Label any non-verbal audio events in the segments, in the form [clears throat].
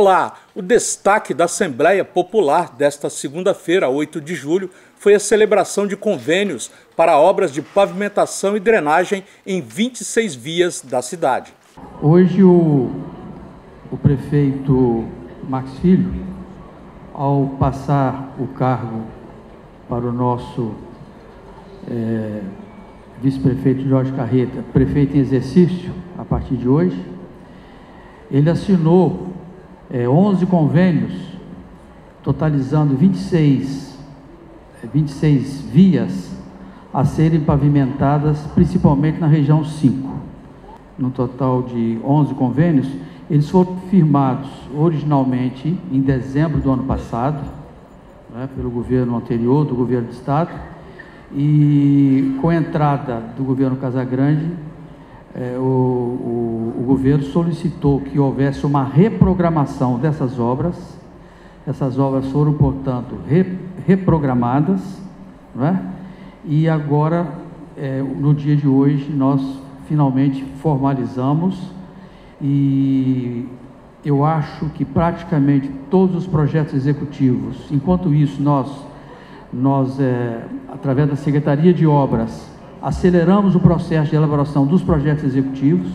Olá! O destaque da Assembleia Popular desta segunda-feira, 8 de julho, foi a celebração de convênios para obras de pavimentação e drenagem em 26 vias da cidade. Hoje, o, o prefeito Max Filho, ao passar o cargo para o nosso é, vice-prefeito Jorge Carreta, prefeito em exercício, a partir de hoje, ele assinou é, 11 convênios, totalizando 26, 26 é, vias a serem pavimentadas, principalmente na região 5. No total de 11 convênios, eles foram firmados originalmente em dezembro do ano passado, né, pelo governo anterior, do governo do Estado, e com a entrada do governo Casagrande, é, o, o, o, governo solicitou que houvesse uma reprogramação dessas obras. Essas obras foram, portanto, re, reprogramadas, é? e agora, é, no dia de hoje, nós finalmente formalizamos e eu acho que praticamente todos os projetos executivos, enquanto isso, nós, nós é, através da Secretaria de Obras, aceleramos o processo de elaboração dos projetos executivos.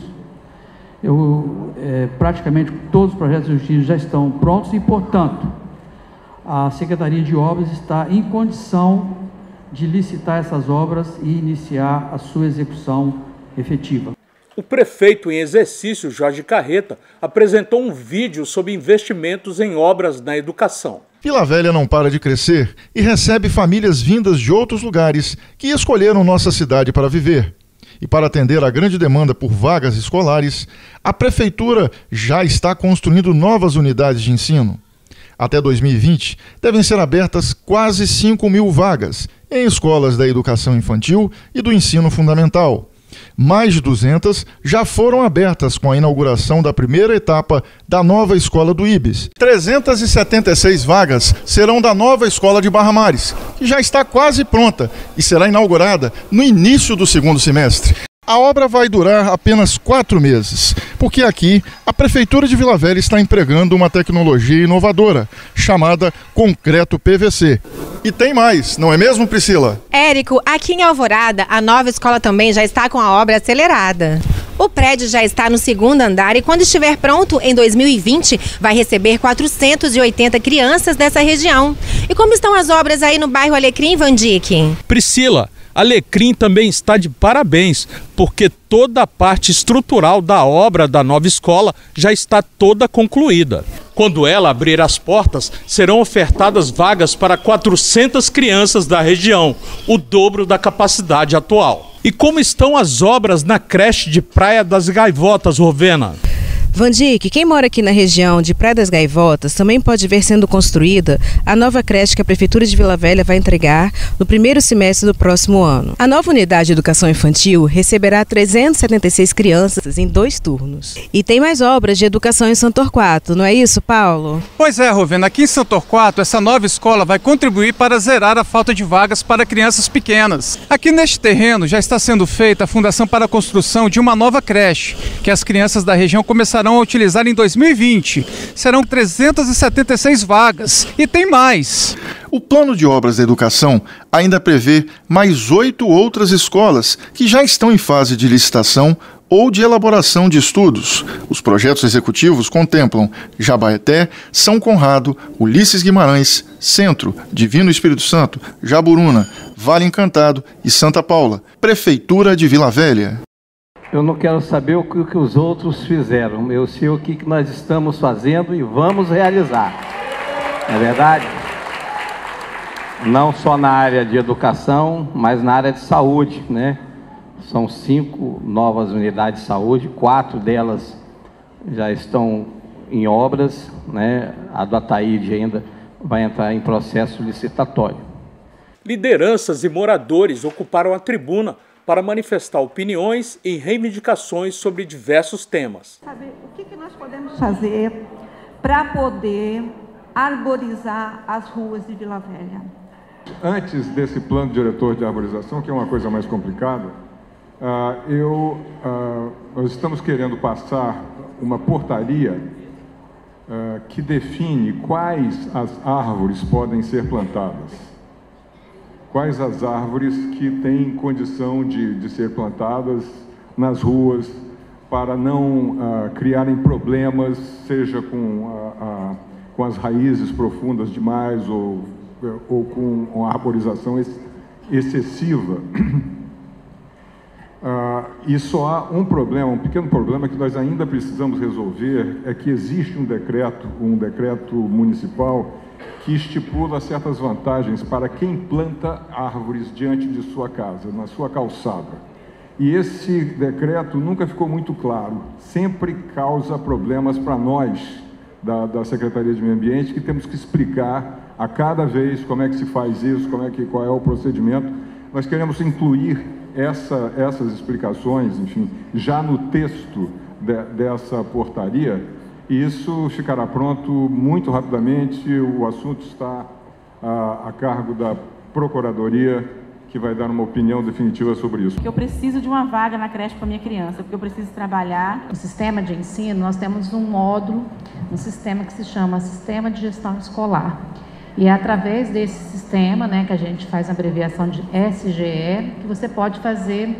Eu, é, praticamente todos os projetos executivos já estão prontos e, portanto, a Secretaria de Obras está em condição de licitar essas obras e iniciar a sua execução efetiva. O prefeito em exercício, Jorge Carreta, apresentou um vídeo sobre investimentos em obras na educação. Vila Velha não para de crescer e recebe famílias vindas de outros lugares que escolheram nossa cidade para viver. E para atender a grande demanda por vagas escolares, a Prefeitura já está construindo novas unidades de ensino. Até 2020, devem ser abertas quase 5 mil vagas em escolas da educação infantil e do ensino fundamental mais de 200 já foram abertas com a inauguração da primeira etapa da nova escola do IBES. 376 vagas serão da nova escola de Barra Mares, que já está quase pronta e será inaugurada no início do segundo semestre. A obra vai durar apenas quatro meses, porque aqui a Prefeitura de Vila Velha está empregando uma tecnologia inovadora, chamada concreto PVC. E tem mais, não é mesmo, Priscila? Érico, aqui em Alvorada, a nova escola também já está com a obra acelerada. O prédio já está no segundo andar e, quando estiver pronto em 2020, vai receber 480 crianças dessa região. E como estão as obras aí no bairro Alecrim, Vandique? Priscila, Alecrim também está de parabéns, porque toda a parte estrutural da obra da nova escola já está toda concluída. Quando ela abrir as portas, serão ofertadas vagas para 400 crianças da região, o dobro da capacidade atual. E como estão as obras na creche de Praia das Gaivotas, Rovena? Vandique, quem mora aqui na região de Praia das Gaivotas também pode ver sendo construída a nova creche que a Prefeitura de Vila Velha vai entregar no primeiro semestre do próximo ano. A nova unidade de educação infantil receberá 376 crianças em dois turnos. E tem mais obras de educação em São Torquato, não é isso, Paulo? Pois é, Rovena. Aqui em São Torquato, essa nova escola vai contribuir para zerar a falta de vagas para crianças pequenas. Aqui neste terreno já está sendo feita a fundação para a construção de uma nova creche, que as crianças da região começarão passarão a utilizar em 2020. Serão 376 vagas e tem mais. O plano de obras da educação ainda prevê mais oito outras escolas que já estão em fase de licitação ou de elaboração de estudos. Os projetos executivos contemplam Jabaeté, São Conrado, Ulisses Guimarães, Centro, Divino Espírito Santo, Jaburuna, Vale Encantado e Santa Paula. Prefeitura de Vila Velha. Eu não quero saber o que, os outros fizeram. Eu sei o que, que nós estamos fazendo e vamos realizar. Não é verdade? Não só na área de educação, mas na área de saúde, né? São cinco novas unidades de saúde, quatro delas já estão em obras, né? A do Ataíde ainda vai entrar em processo licitatório. Lideranças e moradores ocuparam a tribuna para manifestar opiniões e reivindicações sobre diversos temas. Saber o que, que nós podemos fazer para poder arborizar as ruas de Vila Velha? Antes desse plano diretor de arborização, que é uma coisa mais complicada, uh, eu, uh, nós estamos querendo passar uma portaria uh, que define quais as árvores podem ser plantadas. Quais as árvores que têm condição de, de ser plantadas nas ruas para não uh, criarem problemas, seja com, uh, com as raízes profundas demais ou, ou com uma arborização ex excessiva. [clears throat] E só há um problema, um pequeno problema que nós ainda precisamos resolver, é que existe um decreto, um decreto municipal que estipula certas vantagens para quem planta árvores diante de sua casa, na sua calçada. E esse decreto nunca ficou muito claro, sempre causa problemas para nós da, da Secretaria de Meio Ambiente, que temos que explicar a cada vez como é que se faz isso, como é que, qual é o procedimento. Nós queremos incluir essa, essas explicações, enfim, já no texto de, dessa portaria, e isso ficará pronto muito rapidamente. O assunto está a, a cargo da Procuradoria, que vai dar uma opinião definitiva sobre isso. Porque eu preciso de uma vaga na creche para minha criança, porque eu preciso trabalhar. No sistema de ensino, nós temos um módulo, um sistema que se chama Sistema de Gestão Escolar. E é através desse sistema, né, que a gente faz a abreviação de SGE, que você pode fazer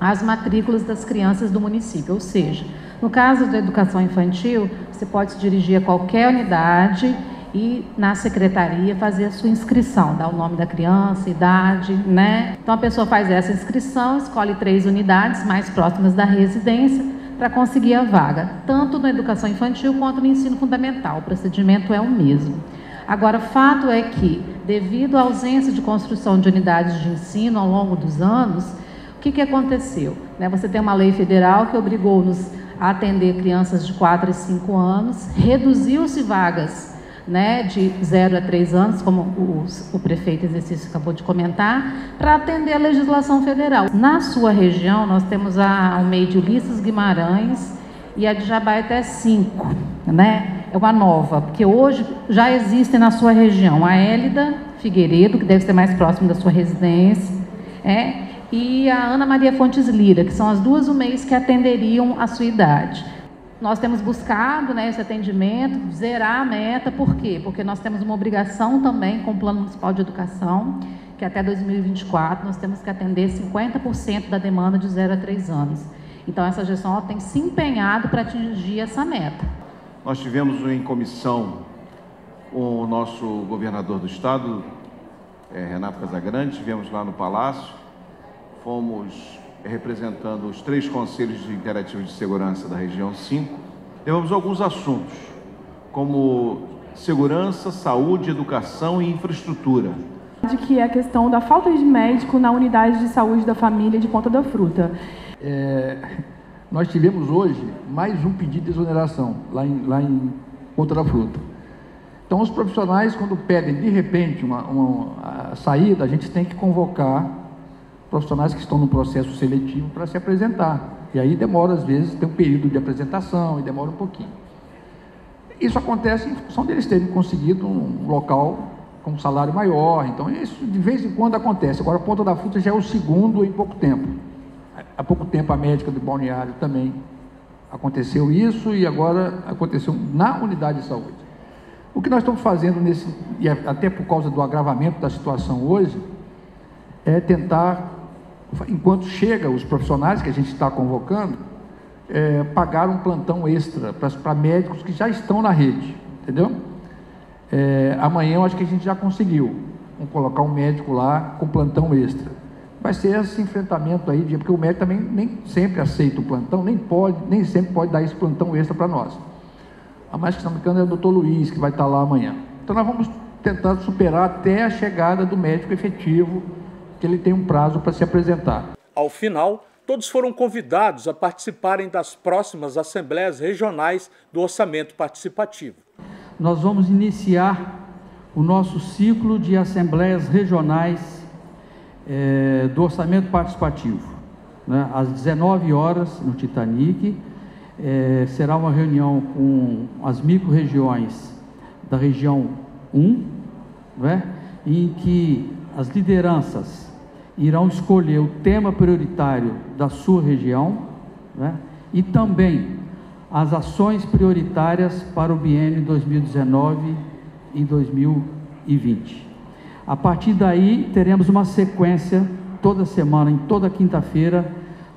as matrículas das crianças do município. Ou seja, no caso da educação infantil, você pode se dirigir a qualquer unidade e na secretaria fazer a sua inscrição, dar o nome da criança, idade, né? Então a pessoa faz essa inscrição, escolhe três unidades mais próximas da residência para conseguir a vaga, tanto na educação infantil quanto no ensino fundamental. O procedimento é o mesmo. Agora, fato é que, devido à ausência de construção de unidades de ensino ao longo dos anos, o que, que aconteceu? Né, você tem uma lei federal que obrigou-nos atender crianças de 4 e 5 anos, reduziu-se vagas né, de 0 a 3 anos, como o, o prefeito exercício acabou de comentar, para atender a legislação federal. Na sua região, nós temos a Almeida Ulisses Guimarães e a de Jabaeté 5, né? é uma nova, porque hoje já existem na sua região a Hélida Figueiredo, que deve ser mais próximo da sua residência, é, e a Ana Maria Fontes Lira, que são as duas UMEIs que atenderiam a sua idade. Nós temos buscado né, esse atendimento, zerar a meta, por quê? Porque nós temos uma obrigação também com o Plano Municipal de Educação, que até 2024 nós temos que atender 50% da demanda de 0 a 3 anos. Então, essa gestão tem se empenhado para atingir essa meta. Nós tivemos em comissão com o nosso governador do estado, é, Renato Casagrande, estivemos lá no Palácio, fomos representando os três conselhos de interativos de segurança da região 5. Levamos alguns assuntos, como segurança, saúde, educação e infraestrutura. De que é a questão da falta de médico na unidade de saúde da família de Ponta da Fruta. É, nós tivemos hoje mais um pedido de exoneração lá em, lá em Ponta da Fruta. Então, os profissionais, quando pedem de repente uma, uma saída, a gente tem que convocar profissionais que estão no processo seletivo para se apresentar. E aí demora, às vezes, tem um período de apresentação e demora um pouquinho. Isso acontece em função deles terem conseguido um local com um salário maior. Então, isso de vez em quando acontece. Agora, a Ponta da Fruta já é o segundo em pouco tempo. Há pouco tempo a médica do balneário também aconteceu isso e agora aconteceu na unidade de saúde. O que nós estamos fazendo nesse, e até por causa do agravamento da situação hoje, é tentar, enquanto chega os profissionais que a gente está convocando, é, pagar um plantão extra para médicos que já estão na rede, entendeu? É, amanhã eu acho que a gente já conseguiu. Vamos colocar um médico lá com plantão extra vai ser esse enfrentamento aí, porque o médico também nem sempre aceita o plantão, nem pode, nem sempre pode dar esse plantão extra para nós. A mais que está brincando é o doutor Luiz, que vai estar lá amanhã. Então nós vamos tentar superar até a chegada do médico efetivo, que ele tem um prazo para se apresentar. Ao final, todos foram convidados a participarem das próximas assembleias regionais do orçamento participativo. Nós vamos iniciar o nosso ciclo de assembleias regionais é, do orçamento participativo. Né? Às 19 horas, no Titanic, é, será uma reunião com as micro-regiões da região 1, né? em que as lideranças irão escolher o tema prioritário da sua região né? e também as ações prioritárias para o biênio 2019 e 2020. A partir daí, teremos uma sequência toda semana, em toda quinta-feira,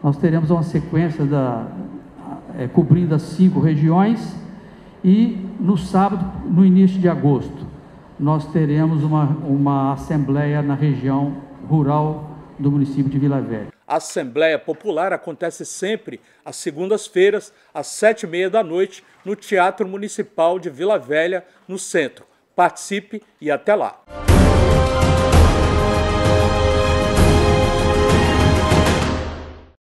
nós teremos uma sequência da, é, cobrindo as cinco regiões e no sábado, no início de agosto, nós teremos uma, uma assembleia na região rural do município de Vila Velha. A Assembleia Popular acontece sempre às segundas-feiras, às sete e meia da noite, no Teatro Municipal de Vila Velha, no centro. Participe e até lá!